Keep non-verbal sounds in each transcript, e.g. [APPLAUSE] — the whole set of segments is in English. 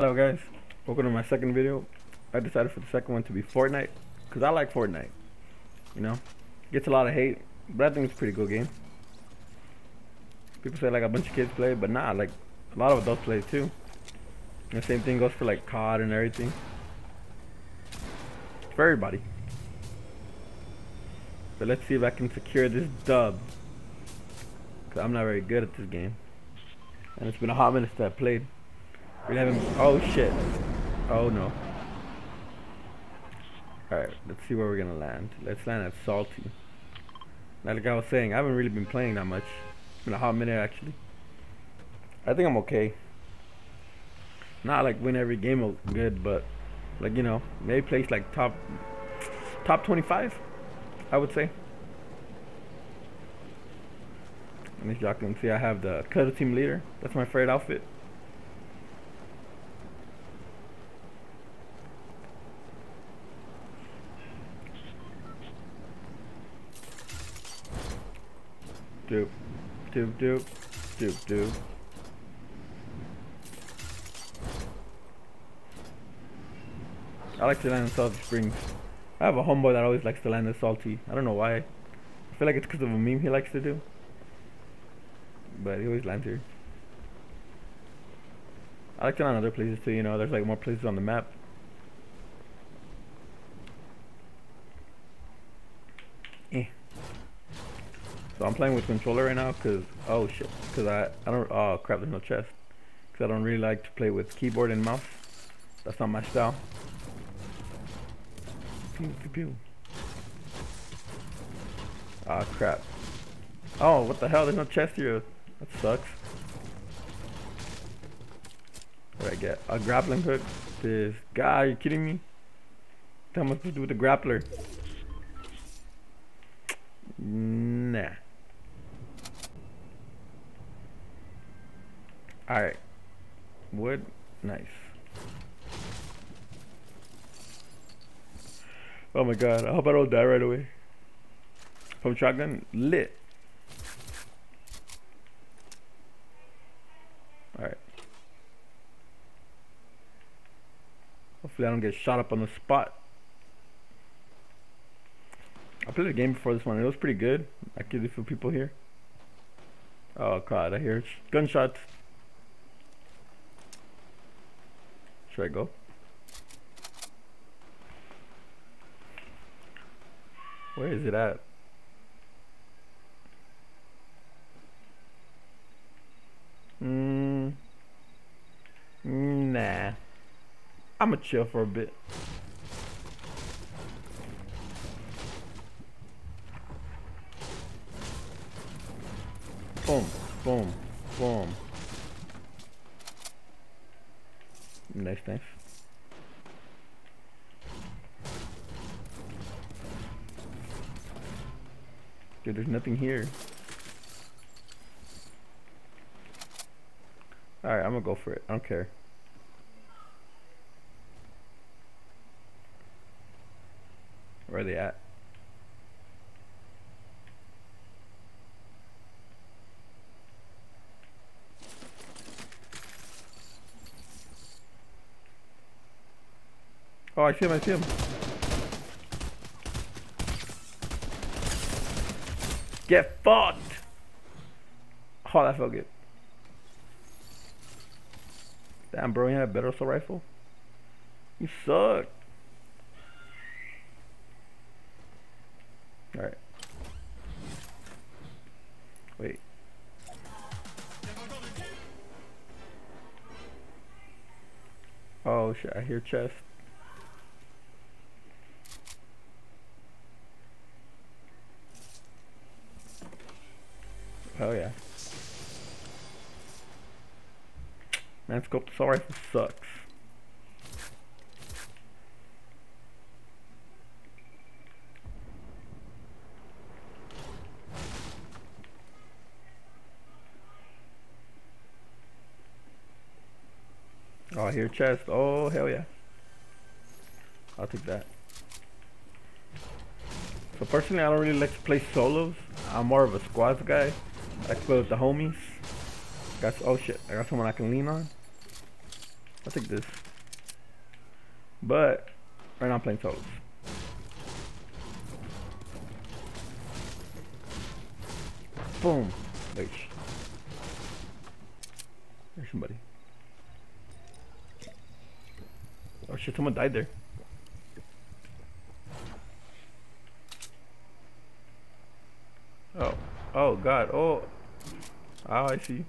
Hello guys, welcome to my second video. I decided for the second one to be Fortnite, because I like Fortnite. You know, gets a lot of hate, but I think it's a pretty good game. People say like a bunch of kids play, but nah, like a lot of adults play too. And the same thing goes for like COD and everything. It's for everybody. But let's see if I can secure this dub. Cause I'm not very good at this game. And it's been a hot minute since I played. We haven't. Oh shit. Oh no. Alright, let's see where we're gonna land. Let's land at Salty. like I was saying, I haven't really been playing that much. It's been a hot minute actually. I think I'm okay. Not like win every game good, but like you know, maybe place like top top 25, I would say. And as y'all can see, I have the cuddle team leader. That's my favorite outfit. Doop, doop, doop, doop, doop. I like to land in Salty Springs. I have a homeboy that always likes to land in Salty. I don't know why. I feel like it's because of a meme he likes to do but he always lands here. I like to land other places too, you know, there's like more places on the map. So I'm playing with controller right now because, oh shit, because I, I don't, oh crap, there's no chest. Because I don't really like to play with keyboard and mouse. That's not my style. Pew, pew, pew. Ah, crap. Oh, what the hell? There's no chest here. That sucks. What I get? A grappling hook? This guy, are you kidding me? How much to do with the grappler? Nah. Alright. Wood. Nice. Oh my god, I hope I don't die right away. From shotgun, lit. Alright. Hopefully I don't get shot up on the spot. I played a game before this one. It was pretty good. I killed a few people here. Oh god, I hear gunshots. Should I go? Where is it at? Hmm. Nah. I'ma chill for a bit. Boom, boom, boom. Nice, nice. Dude, there's nothing here. Alright, I'm gonna go for it. I don't care. Where are they at? Oh, I see him, I see him. Get fucked! Oh, that felt good. Damn, bro, you had a better assault rifle? You suck. Alright. Wait. Oh shit, I hear chest. Oh yeah. Man, rifle sucks. Oh, I hear chest. Oh, hell yeah. I'll take that. So personally, I don't really like to play solos. I'm more of a squads guy. I like play with the homies. Got oh shit, I got someone I can lean on. I'll take this. But right now I'm playing solos. Boom. Wait. There's somebody. Oh shit, someone died there. Oh. Oh god. Oh. Oh, I see.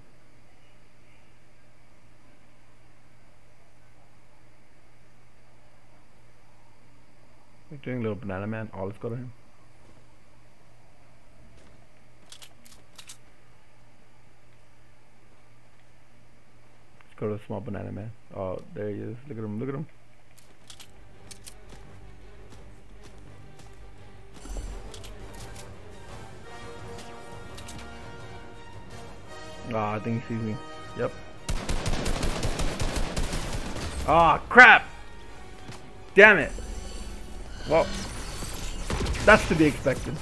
We're doing a little banana man. Oh, let's go to him. Let's go to the small banana man. Oh, there he is. Look at him. Look at him. Oh, I think he sees me. Yep. Oh, crap! Damn it! Well, that's to be expected.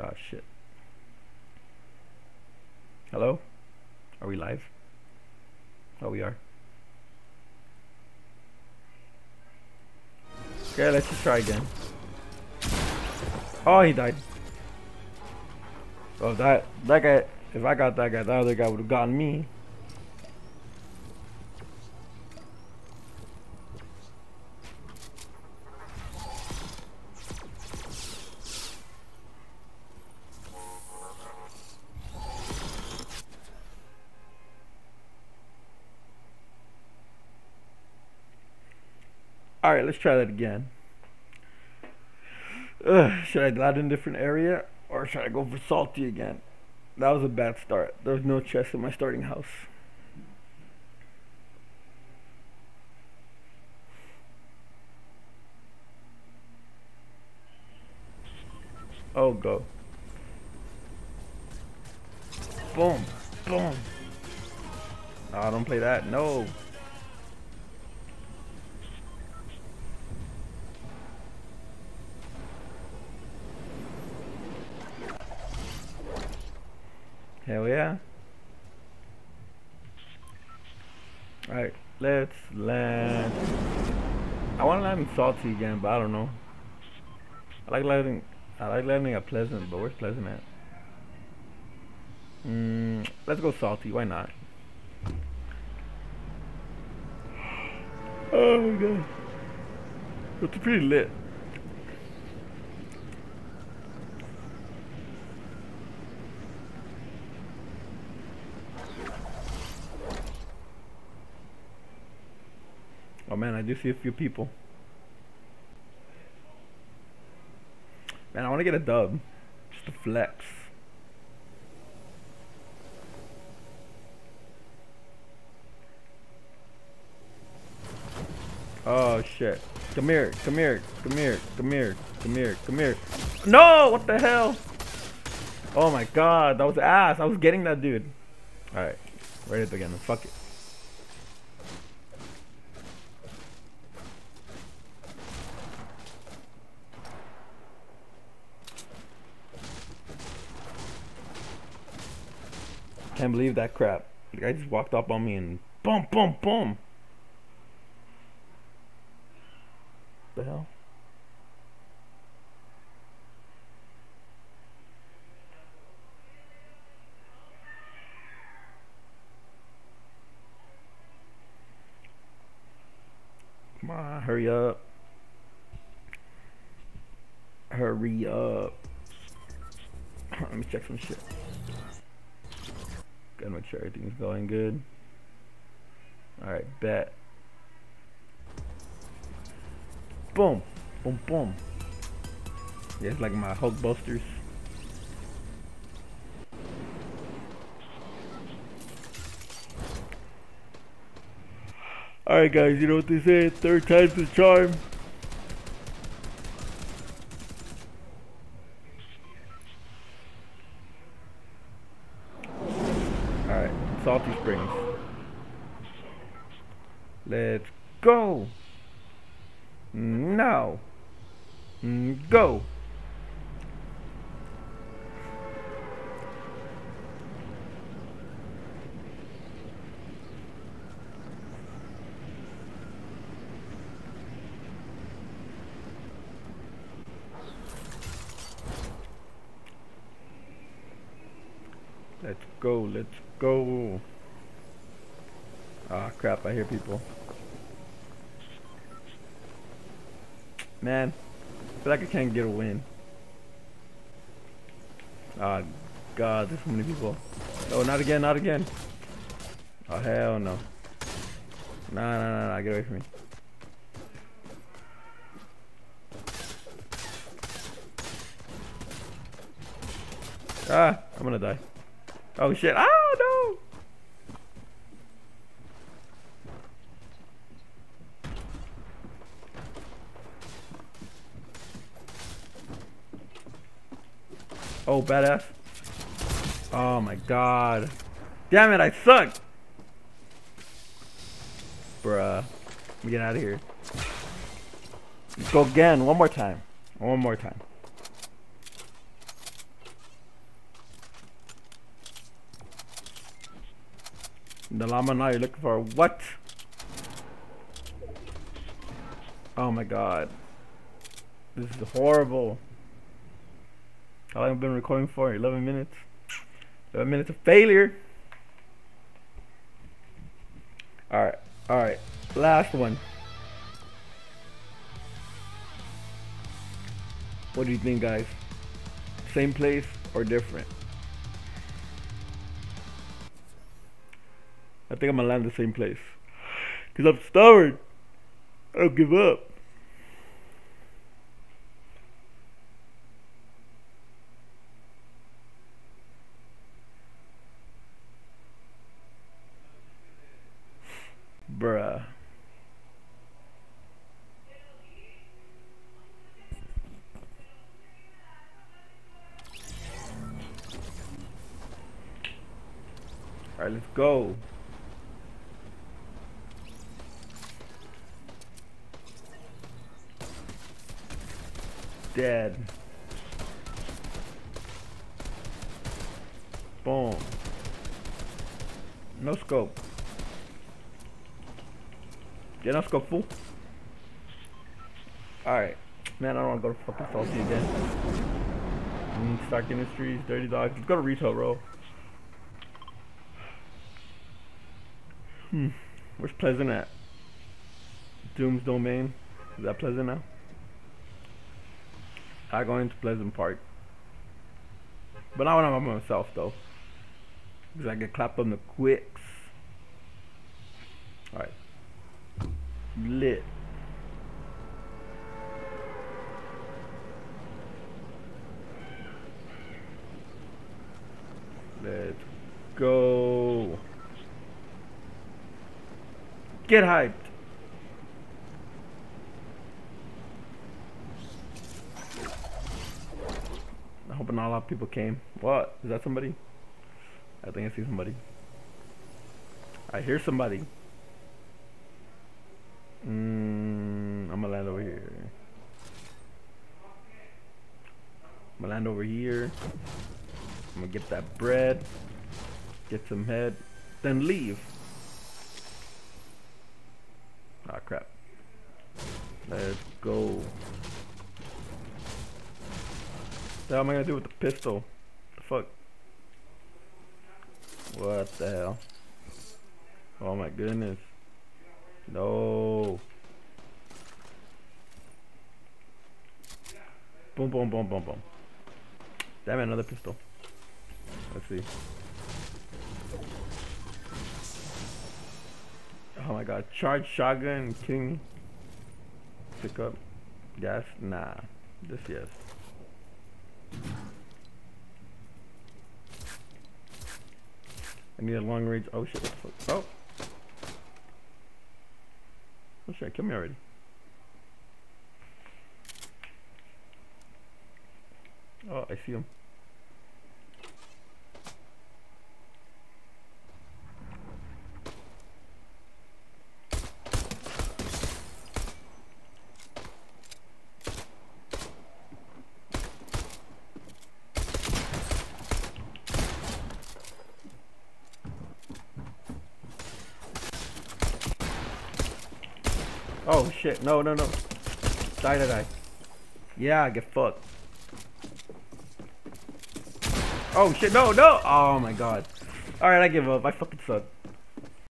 Oh, shit. Hello? Are we live? Oh, we are. Okay, let's just try again. Oh, he died. Oh, that that guy. If I got that guy, that other guy would have gotten me. Alright, let's try that again. Ugh, should I land in a different area? Or should I go for salty again? That was a bad start. There was no chest in my starting house. Oh, go. Boom. Boom. Oh, don't play that. No. Hell yeah. Alright, let's land. I want to land in Salty again, but I don't know. I like landing. I like landing at Pleasant, but where's Pleasant at? Mm, let's go Salty. Why not? [SIGHS] Oh my god, it's pretty lit. Oh man, I do see a few people. Man, I want to get a dub. Just a flex. Oh shit. Come here, come here, come here, come here, come here, come here. No! What the hell? Oh my god, that was ass. I was getting that dude. Alright. Ready it again. Fuck it. Can't believe that crap. The guy just walked up on me and boom, boom, boom. The hell? Come on, hurry up. Hurry up. [CLEARS THROAT] Let me check some shit. Gotta make sure everything's going good. Alright, bet. Boom. Boom, boom. Yeah, it's like my Hulk Busters. Alright guys, you know what they say, third time's the charm. Salty Springs. Let's go. Now. Go. Let's go, let's go. Ah, crap, I hear people. Man, I feel like I can't get a win. Ah, God, there's so many people. Oh, not again, not again. Oh, hell no. Nah, nah, nah, nah, get away from me. Ah, I'm gonna die. Oh shit, oh no! Oh, badass. Oh my god. Damn it, I suck! Bruh. Let me get out of here. Let's go again, one more time. One more time. The llama now you're looking for what? Oh my god. This is horrible. How long have I been recording for? 11 minutes. 11 minutes of failure. Alright, alright. Last one. What do you think, guys? Same place or different? I think I'm gonna land the same place. Cause I'm stubborn. I don't give up. Bruh. Alright, let's go. Dead. Boom. No scope. Yeah, no scope, fool. Alright. Man, I don't want to go to fucking salty again. Mm, Stark Industries, Dirty Docks. Let's go to retail, bro. Hmm. Where's Pleasant at? Doom's Domain. Is that Pleasant now? I go into Pleasant Park. But not when I'm by myself though. Because I get clapped on the quicks. Alright. Lit. Let's go. Get hyped. I hope not a lot of people came. What? Is that somebody? I think I see somebody. I hear somebody. Mm, I'm gonna land over here. I'm gonna land over here. I'm gonna get that bread. Get some head. Then leave. Ah, crap. Let's go. The hell am I gonna do with the pistol? The fuck? What the hell? Oh my goodness. No. Boom, boom, boom, boom, boom. Damn it, another pistol. Let's see. Oh my god. Charge shotgun, king. Pick up. Gas? Nah. Just yes. I need a long range. Oh shit. Oh. Oh shit. Kill me already. Oh, I see him. Oh shit, no, no, no. Die, die, die. Yeah, get fucked. Oh shit, no, no! Oh my god. Alright, I give up. I fucking suck.